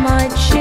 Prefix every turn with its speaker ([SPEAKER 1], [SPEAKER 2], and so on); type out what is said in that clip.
[SPEAKER 1] much.